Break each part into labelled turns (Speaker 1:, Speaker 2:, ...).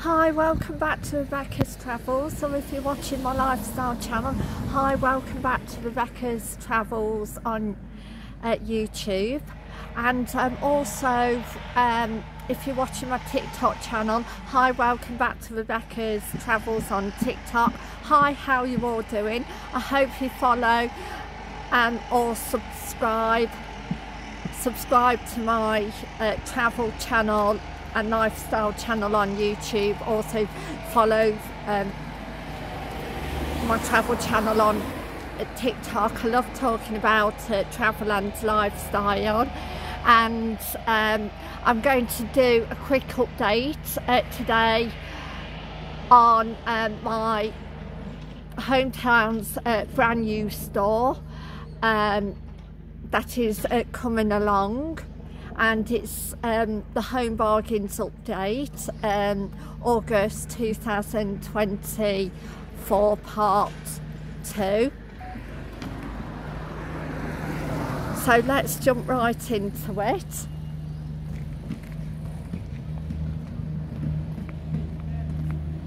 Speaker 1: Hi, welcome back to Rebecca's Travels. So if you're watching my lifestyle channel, hi, welcome back to Rebecca's Travels on uh, YouTube. And um, also, um, if you're watching my TikTok channel, hi, welcome back to Rebecca's Travels on TikTok. Hi, how you all doing? I hope you follow and or subscribe subscribe to my uh, travel channel and lifestyle channel on YouTube. Also follow um, my travel channel on TikTok. I love talking about uh, travel and lifestyle. And um, I'm going to do a quick update uh, today on um, my hometown's uh, brand new store um, that is uh, coming along and it's um, the home bargains update um, August 2024 part 2 so let's jump right into it.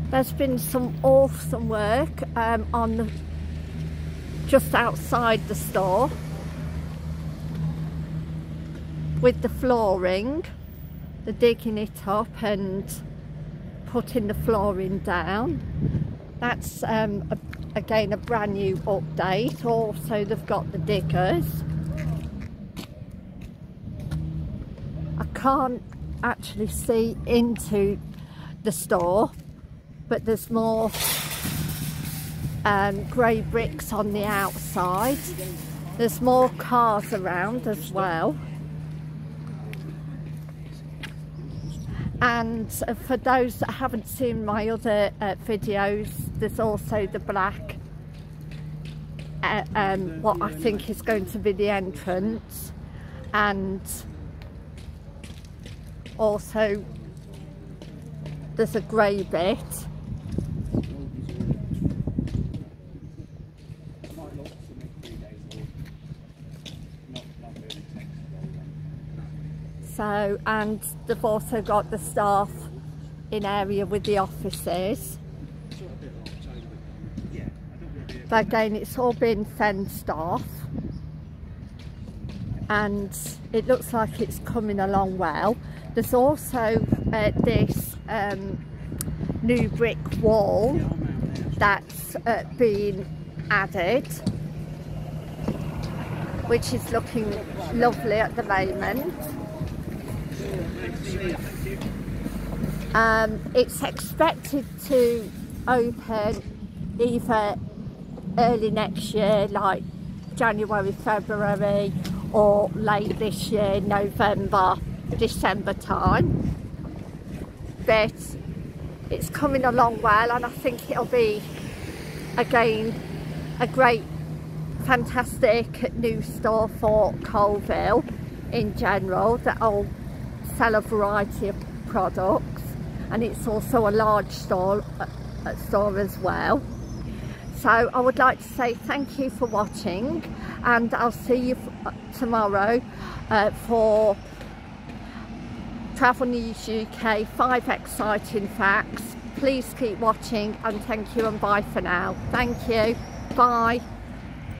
Speaker 1: There's been some awesome work um, on the just outside the store with the flooring they're digging it up and putting the flooring down that's um, a, again a brand new update also they've got the diggers I can't actually see into the store but there's more um, grey bricks on the outside. There's more cars around as well. And for those that haven't seen my other uh, videos, there's also the black, uh, um, what I think is going to be the entrance. And also there's a grey bit so and they've also got the staff in area with the offices but again it's all been fenced off and it looks like it's coming along well. There's also uh, this um, new brick wall that's uh, been added which is looking lovely at the moment um, it's expected to open either early next year, like January, February, or late this year, November, December time. But it's coming along well and I think it'll be, again, a great, fantastic new store for Coalville in general that'll sell a variety of products and it's also a large store, uh, store as well. So I would like to say thank you for watching and I'll see you uh, tomorrow uh, for Travel News UK 5 exciting facts. Please keep watching and thank you and bye for now. Thank you. Bye.